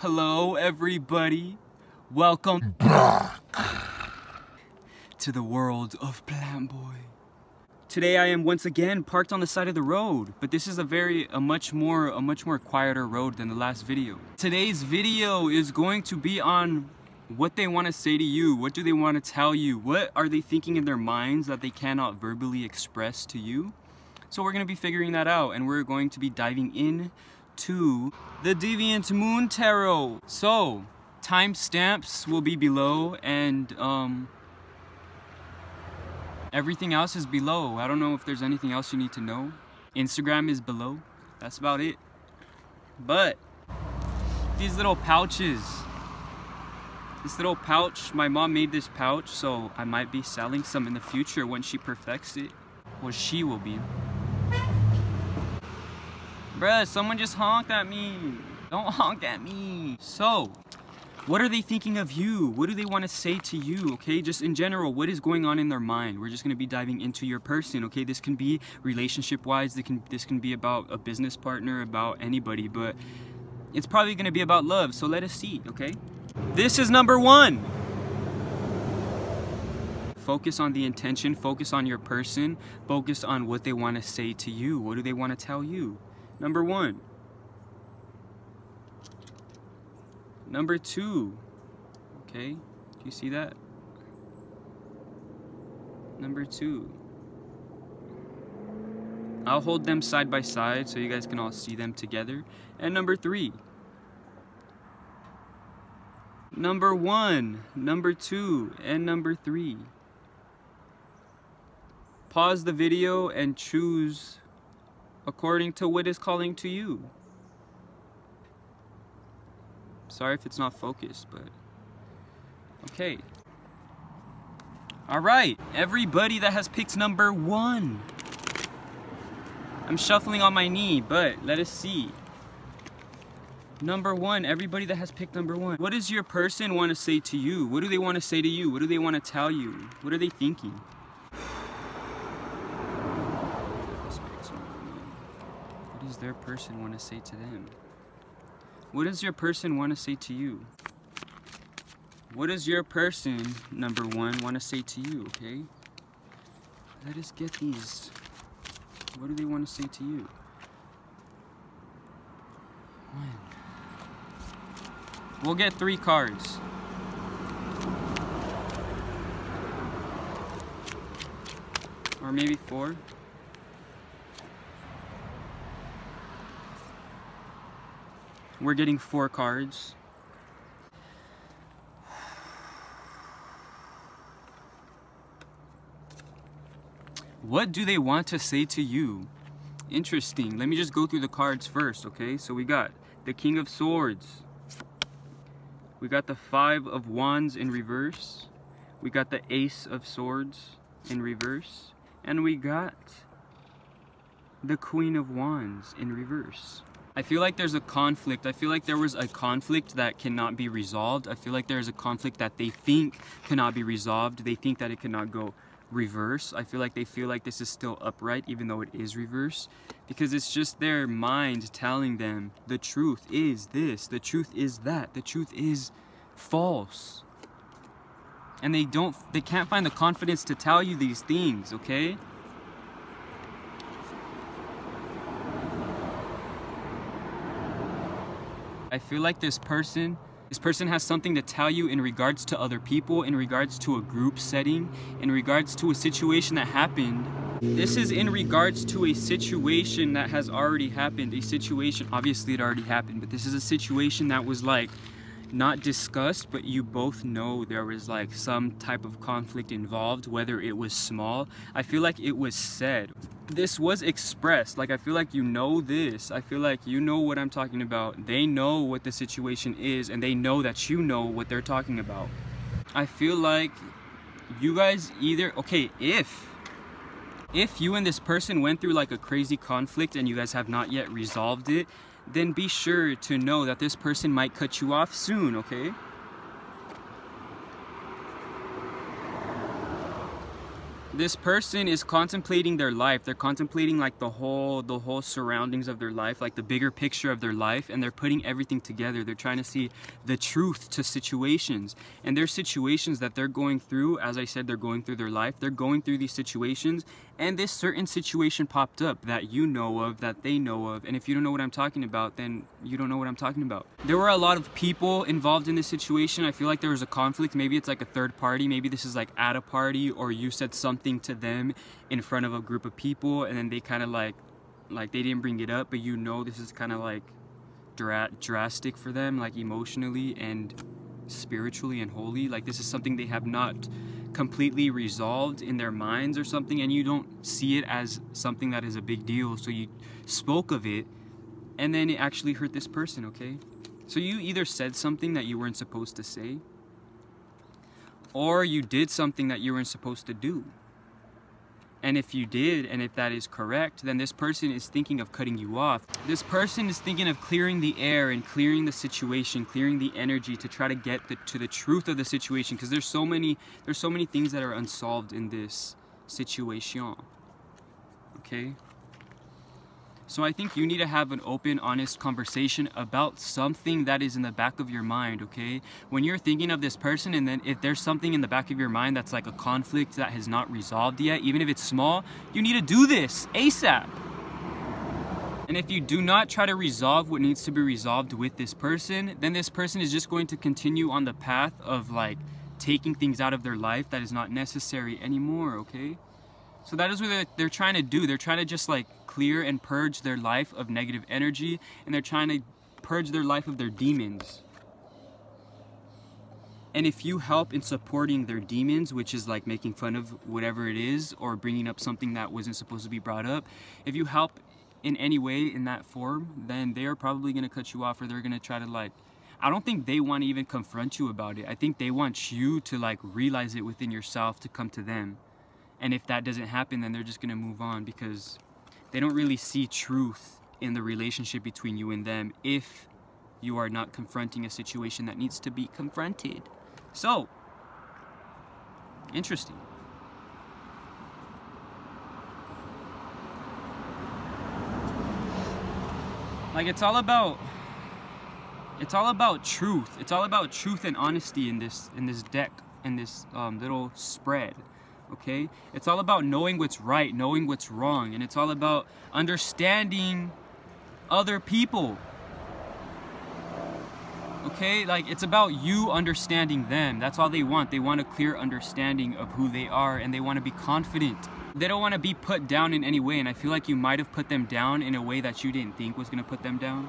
Hello, everybody. Welcome to the world of Plant Boy. Today I am once again parked on the side of the road, but this is a very, a much more, a much more quieter road than the last video. Today's video is going to be on what they want to say to you, what do they want to tell you, what are they thinking in their minds that they cannot verbally express to you. So we're going to be figuring that out and we're going to be diving in to the Deviant Moon Tarot. So, timestamps will be below and um, everything else is below. I don't know if there's anything else you need to know. Instagram is below. That's about it. But these little pouches. This little pouch, my mom made this pouch, so I might be selling some in the future when she perfects it. Well, she will be. Bruh, someone just honked at me. Don't honk at me. So, what are they thinking of you? What do they want to say to you, okay? Just in general, what is going on in their mind? We're just going to be diving into your person, okay? This can be relationship-wise, this can, this can be about a business partner, about anybody, but it's probably going to be about love, so let us see, okay? This is number one. Focus on the intention, focus on your person, focus on what they want to say to you. What do they want to tell you? Number one. Number two. Okay, do you see that? Number two. I'll hold them side by side so you guys can all see them together. And number three. Number one, number two, and number three. Pause the video and choose according to what is calling to you. Sorry if it's not focused, but okay. All right, everybody that has picked number one. I'm shuffling on my knee, but let us see. Number one, everybody that has picked number one. What does your person want to say to you? What do they want to say to you? What do they want to tell you? What are they thinking? What does their person want to say to them? What does your person want to say to you? What does your person, number one, want to say to you, okay? Let us get these. What do they want to say to you? We'll get three cards. Or maybe four. We're getting four cards. What do they want to say to you? Interesting. Let me just go through the cards first, okay? So we got the King of Swords. We got the Five of Wands in reverse. We got the Ace of Swords in reverse. And we got the Queen of Wands in reverse. I feel like there's a conflict. I feel like there was a conflict that cannot be resolved. I feel like there's a conflict that they think cannot be resolved. They think that it cannot go reverse. I feel like they feel like this is still upright even though it is reverse because it's just their mind telling them the truth is this, the truth is that, the truth is false. And they don't they can't find the confidence to tell you these things, okay? I feel like this person, this person has something to tell you in regards to other people, in regards to a group setting, in regards to a situation that happened. This is in regards to a situation that has already happened. A situation, obviously it already happened, but this is a situation that was like not discussed, but you both know there was like some type of conflict involved, whether it was small. I feel like it was said. This was expressed. Like, I feel like you know this. I feel like you know what I'm talking about. They know what the situation is, and they know that you know what they're talking about. I feel like you guys either, okay, if if you and this person went through like a crazy conflict and you guys have not yet resolved it, then be sure to know that this person might cut you off soon, okay? This person is contemplating their life. They're contemplating like the whole the whole surroundings of their life like the bigger picture of their life and they're putting everything together. They're trying to see the truth to situations. And there's situations that they're going through as i said they're going through their life. They're going through these situations and this certain situation popped up that you know of that they know of and if you don't know what i'm talking about then you don't know what i'm talking about. There were a lot of people involved in this situation. I feel like there was a conflict. Maybe it's like a third party. Maybe this is like at a party or you said something to them in front of a group of people and then they kind of like like they didn't bring it up but you know this is kind of like dra drastic for them like emotionally and spiritually and holy. Like this is something they have not completely resolved in their minds or something and you don't see it as something that is a big deal so you spoke of it and then it actually hurt this person okay? So you either said something that you weren't supposed to say or you did something that you weren't supposed to do and if you did, and if that is correct, then this person is thinking of cutting you off. This person is thinking of clearing the air and clearing the situation, clearing the energy to try to get the, to the truth of the situation. Because there's so many, there's so many things that are unsolved in this situation. Okay. So I think you need to have an open, honest conversation about something that is in the back of your mind, okay? When you're thinking of this person and then if there's something in the back of your mind that's like a conflict that has not resolved yet, even if it's small, you need to do this ASAP. And if you do not try to resolve what needs to be resolved with this person, then this person is just going to continue on the path of like taking things out of their life that is not necessary anymore, okay? So that is what they're, trying to do. They're trying to just like clear and purge their life of negative energy and they're trying to purge their life of their demons. And if you help in supporting their demons, which is like making fun of whatever it is or bringing up something that wasn't supposed to be brought up, if you help in any way in that form, then they are probably going to cut you off or they're going to try to like I don't think they want to even confront you about it. I think they want you to like realize it within yourself to come to them. And if that doesn't happen, then they're just going to move on because they don't really see truth in the relationship between you and them if you are not confronting a situation that needs to be confronted. So, interesting. Like it's all about it's all about truth. It's all about truth and honesty in this in this deck in this um, little spread okay? It's all about knowing what's right, knowing what's wrong, and it's all about understanding other people. Okay, like it's about you understanding them. That's all they want. They want a clear understanding of who they are and they want to be confident. They don't want to be put down in any way, and I feel like you might have put them down in a way that you didn't think was going to put them down.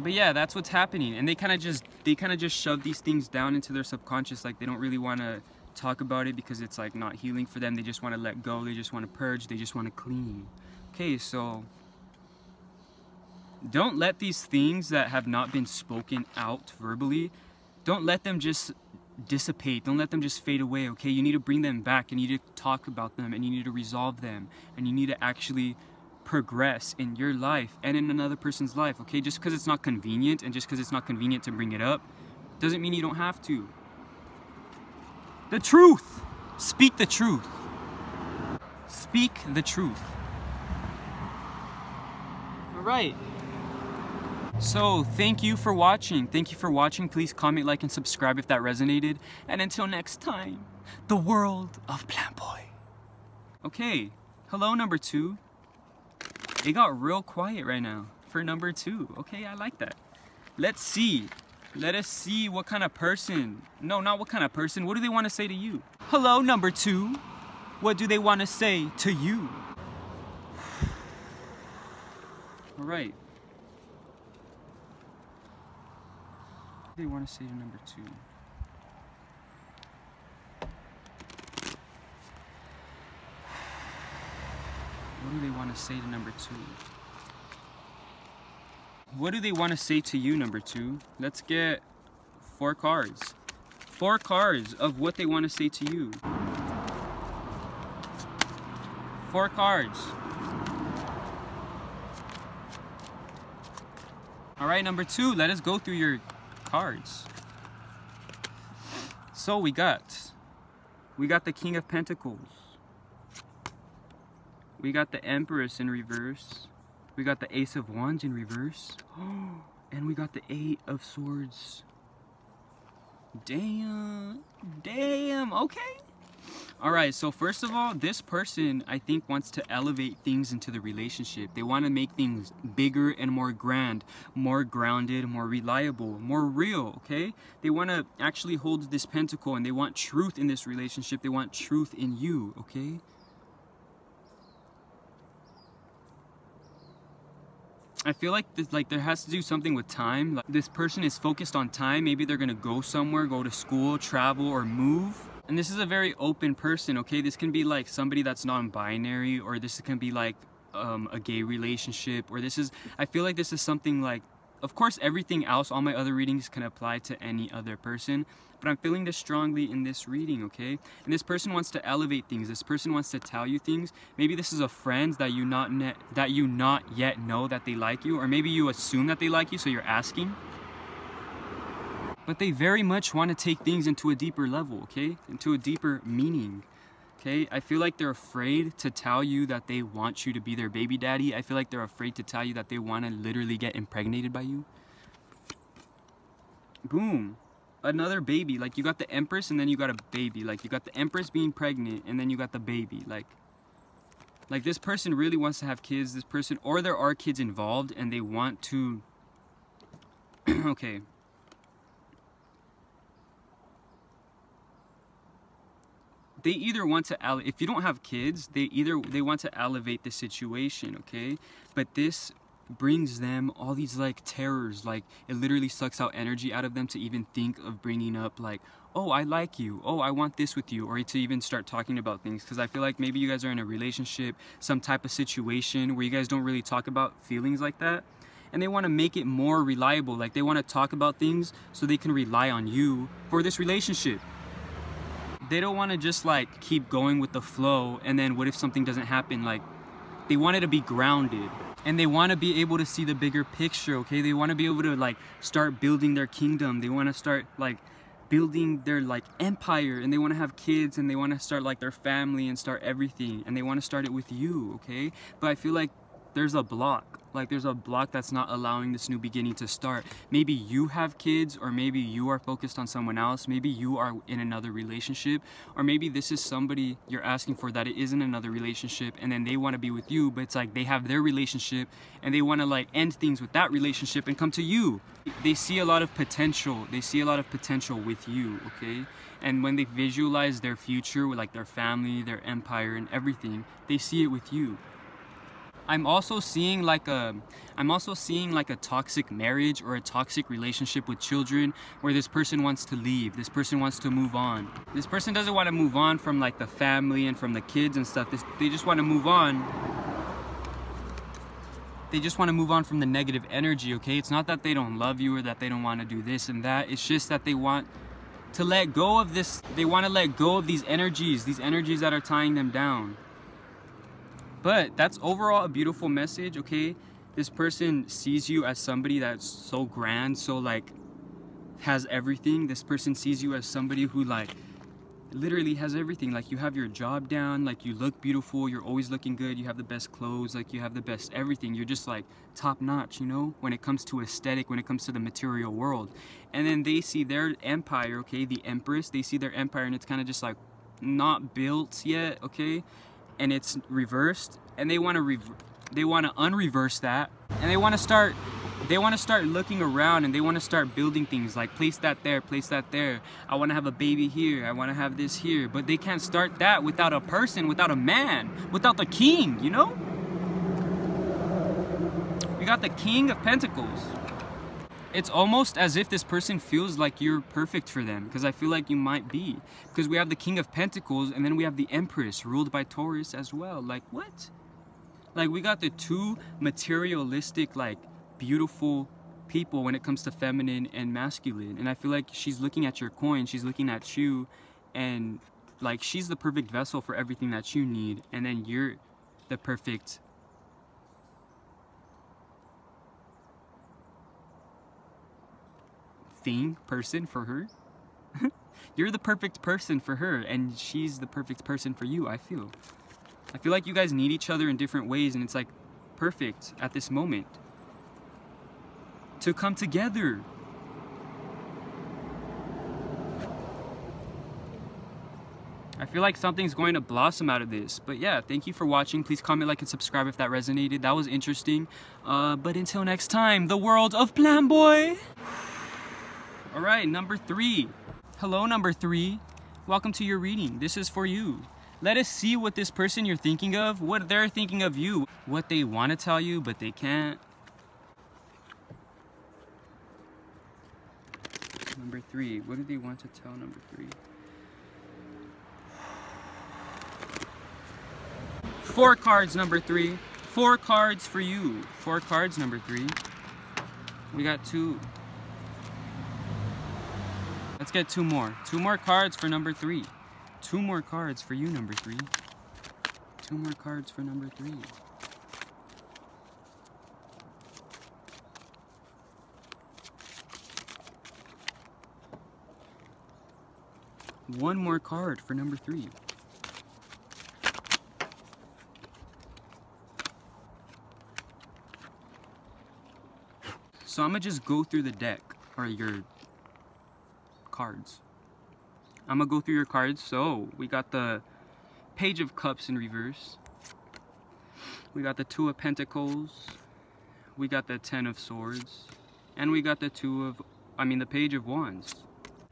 But yeah, that's what's happening. And they kind of just they kind of just shove these things down into their subconscious like they don't really want to talk about it because it's like not healing for them. They just want to let go. They just want to purge. They just want to clean. Okay, so don't let these things that have not been spoken out verbally, don't let them just dissipate. Don't let them just fade away, okay? You need to bring them back. And you need to talk about them and you need to resolve them. And you need to actually progress in your life and in another person's life, okay? Just because it's not convenient and just because it's not convenient to bring it up doesn't mean you don't have to. The truth. Speak the truth. Speak the truth. All right. So, thank you for watching. Thank you for watching. Please comment, like, and subscribe if that resonated. And until next time, the world of Plant Boy. Okay, hello, number two. It got real quiet right now for number two. Okay, I like that. Let's see. Let us see what kind of person. No, not what kind of person. What do they want to say to you? Hello, number two. What do they want to say to you? All right. What do they want to say to number two? What do they want to say to number two? What do they want to say to you, number two? Let's get four cards. Four cards of what they want to say to you. Four cards. All right, number two, let us go through your cards. So we got We got the King of Pentacles. We got the Empress in reverse. We got the Ace of Wands in reverse. And we got the Eight of Swords. Damn. Damn. Okay. All right, so first of all, this person I think wants to elevate things into the relationship. They want to make things bigger and more grand, more grounded, more reliable, more real, okay? They want to actually hold this pentacle and they want truth in this relationship. They want truth in you, okay? I feel like this, like there has to do something with time. Like this person is focused on time. Maybe they're gonna go somewhere, go to school, travel, or move. And this is a very open person, okay? This can be like somebody that's non-binary, or this can be like um, a gay relationship, or this is. I feel like this is something like of course, everything else, all my other readings can apply to any other person, but I'm feeling this strongly in this reading, okay? And this person wants to elevate things. This person wants to tell you things. Maybe this is a friend that you not that you not yet know that they like you, or maybe you assume that they like you, so you're asking. But they very much want to take things into a deeper level, okay? Into a deeper meaning. Okay, I feel like they're afraid to tell you that they want you to be their baby daddy. I feel like they're afraid to tell you that they want to literally get impregnated by you. Boom. Another baby. Like you got the empress and then you got a baby. Like you got the empress being pregnant and then you got the baby. Like like this person really wants to have kids. This person or there are kids involved and they want to okay, they either want to if you don't have kids they either they want to elevate the situation okay? But this brings them all these like terrors like it literally sucks out energy out of them to even think of bringing up like oh i like you. Oh i want this with you or to even start talking about things. Because i feel like maybe you guys are in a relationship some type of situation where you guys don't really talk about feelings like that and they want to make it more reliable. Like they want to talk about things so they can rely on you for this relationship they don't want to just like keep going with the flow and then what if something doesn't happen? Like they want it to be grounded and they want to be able to see the bigger picture okay? They want to be able to like start building their kingdom. They want to start like building their like empire and they want to have kids and they want to start like their family and start everything and they want to start it with you okay? But i feel like there's a block. Like there's a block that's not allowing this new beginning to start. Maybe you have kids or maybe you are focused on someone else. Maybe you are in another relationship. Or maybe this is somebody you're asking for that it isn't another relationship and then they want to be with you but it's like they have their relationship and they want to like end things with that relationship and come to you. They see a lot of potential. They see a lot of potential with you okay? And when they visualize their future with like their family their empire and everything they see it with you I'm also seeing like a I'm also seeing like a toxic marriage or a toxic relationship with children where this person wants to leave. This person wants to move on. This person doesn't want to move on from like the family and from the kids and stuff. This, they just want to move on. They just want to move on from the negative energy, okay? It's not that they don't love you or that they don't want to do this and that. It's just that they want to let go of this. They want to let go of these energies, these energies that are tying them down. But that's overall a beautiful message, okay? This person sees you as somebody that's so grand, so like has everything. This person sees you as somebody who like literally has everything. Like you have your job down, like you look beautiful, you're always looking good, you have the best clothes, like you have the best everything. You're just like top notch, you know, when it comes to aesthetic, when it comes to the material world. And then they see their empire, okay, the empress, they see their empire and it's kind of just like not built yet, okay? And it's reversed and they want to they want to unreverse that and they want to start they want to start looking around and they want to start building things like place that there place that there. I want to have a baby here i want to have this here. But they can't start that without a person without a man without the king you know? We got the king of pentacles it's almost as if this person feels like you're perfect for them because I feel like you might be. Because we have the King of Pentacles and then we have the Empress ruled by Taurus as well. Like what? Like we got the two materialistic like beautiful people when it comes to feminine and masculine. And I feel like she's looking at your coin she's looking at you and like she's the perfect vessel for everything that you need. And then you're the perfect thing, person for her. You're the perfect person for her, and she's the perfect person for you, I feel. I feel like you guys need each other in different ways, and it's like perfect at this moment to come together. I feel like something's going to blossom out of this. But yeah, thank you for watching. Please comment, like, and subscribe if that resonated. That was interesting. Uh, but until next time, the world of Plant Boy. All right, number three. Hello, number three. Welcome to your reading. This is for you. Let us see what this person you're thinking of, what they're thinking of you, what they want to tell you, but they can't. Number three, what do they want to tell number three? Four cards, number three. Four cards for you. Four cards, number three. We got two. Let's get two more. Two more cards for number three. Two more cards for you, number three. Two more cards for number three. One more card for number three. So I'm gonna just go through the deck or your cards. I'm gonna go through your cards. So we got the Page of Cups in reverse. We got the Two of Pentacles. We got the Ten of Swords. And we got the Two of, I mean the Page of Wands.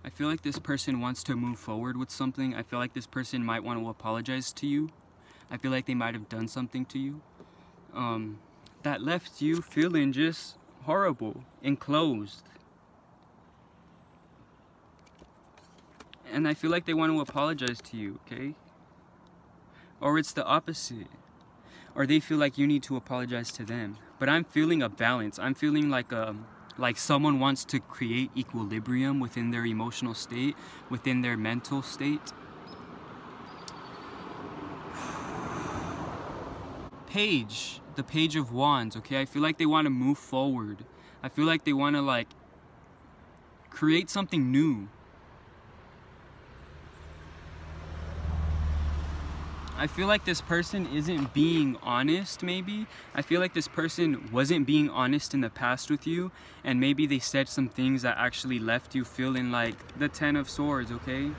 I feel like this person wants to move forward with something. I feel like this person might want to apologize to you. I feel like they might have done something to you. Um, that left you feeling just horrible, enclosed. And I feel like they want to apologize to you, okay? Or it's the opposite. Or they feel like you need to apologize to them. But I'm feeling a balance. I'm feeling like a um, like someone wants to create equilibrium within their emotional state, within their mental state. Page the page of wands okay i feel like they want to move forward i feel like they want to like create something new I feel like this person isn't being honest, maybe. I feel like this person wasn't being honest in the past with you, and maybe they said some things that actually left you feeling like the Ten of Swords, okay?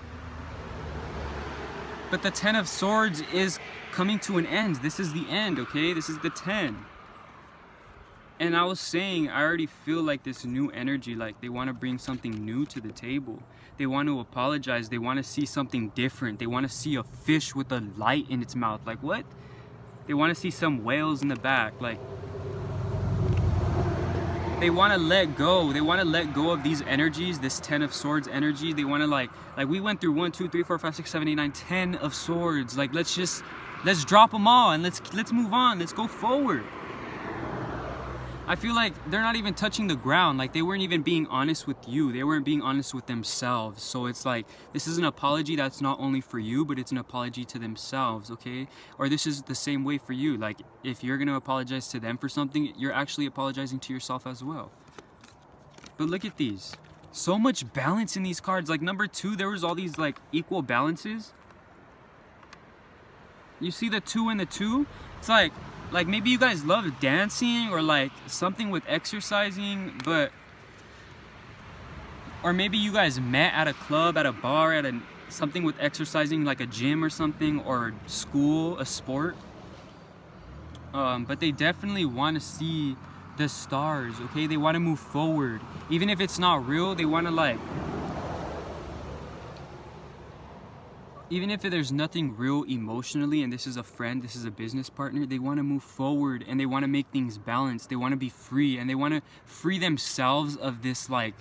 But the Ten of Swords is coming to an end. This is the end, okay? This is the 10. And I was saying, I already feel like this new energy, like they want to bring something new to the table. They want to apologize. They want to see something different. They want to see a fish with a light in its mouth. Like, what? They want to see some whales in the back. Like, they want to let go. They want to let go of these energies, this 10 of swords energy. They want to like, like we went through one, two, three, four, five, six, seven, eight, nine, 10 of swords. Like, let's just, let's drop them all and let's, let's move on. Let's go forward. I feel like they're not even touching the ground. Like they weren't even being honest with you. They weren't being honest with themselves. So it's like, this is an apology that's not only for you, but it's an apology to themselves, okay? Or this is the same way for you. Like if you're gonna apologize to them for something, you're actually apologizing to yourself as well. But look at these. So much balance in these cards. Like number two, there was all these like equal balances. You see the two and the two? It's like, like maybe you guys love dancing or like something with exercising, but or maybe you guys met at a club, at a bar, at a something with exercising like a gym or something or school, a sport. Um, but they definitely want to see the stars, okay? They want to move forward. Even if it's not real, they want to like even if there's nothing real emotionally and this is a friend this is a business partner they want to move forward and they want to make things balanced. They want to be free and they want to free themselves of this like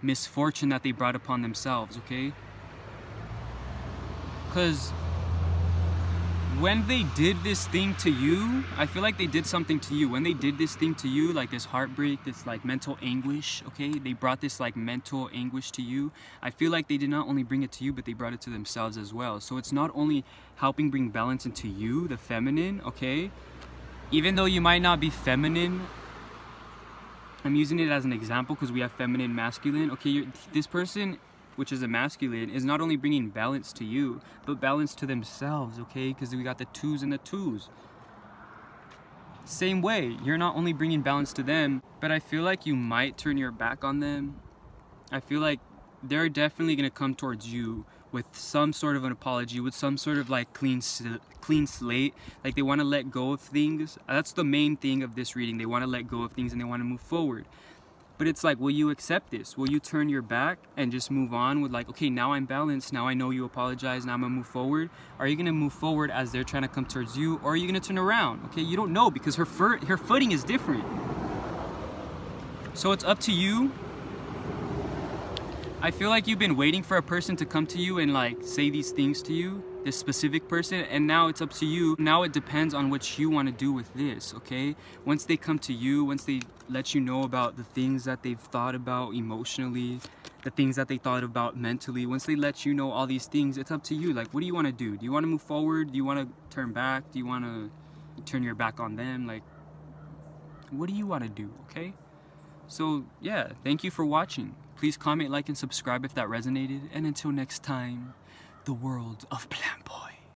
misfortune that they brought upon themselves okay? Because when they did this thing to you, I feel like they did something to you. When they did this thing to you, like this heartbreak, this like mental anguish, okay? They brought this like mental anguish to you. I feel like they did not only bring it to you, but they brought it to themselves as well. So it's not only helping bring balance into you, the feminine, okay? Even though you might not be feminine, I'm using it as an example because we have feminine, masculine. Okay, this person which is a masculine, is not only bringing balance to you, but balance to themselves, okay? Because we got the twos and the twos. Same way, you're not only bringing balance to them, but I feel like you might turn your back on them. I feel like they're definitely going to come towards you with some sort of an apology, with some sort of like clean clean slate. Like they want to let go of things. That's the main thing of this reading. They want to let go of things and they want to move forward. But it's like, will you accept this? Will you turn your back and just move on with like, okay, now I'm balanced. Now I know you apologize. Now I'm gonna move forward. Are you gonna move forward as they're trying to come towards you, or are you gonna turn around? Okay, you don't know because her her footing is different. So it's up to you I feel like you've been waiting for a person to come to you and like say these things to you, this specific person, and now it's up to you. Now it depends on what you want to do with this, okay? Once they come to you, once they let you know about the things that they've thought about emotionally, the things that they thought about mentally, once they let you know all these things, it's up to you. Like, what do you want to do? Do you want to move forward? Do you want to turn back? Do you want to turn your back on them? Like, what do you want to do, okay? So, yeah, thank you for watching. Please comment, like, and subscribe if that resonated. And until next time, the world of Plant Boy.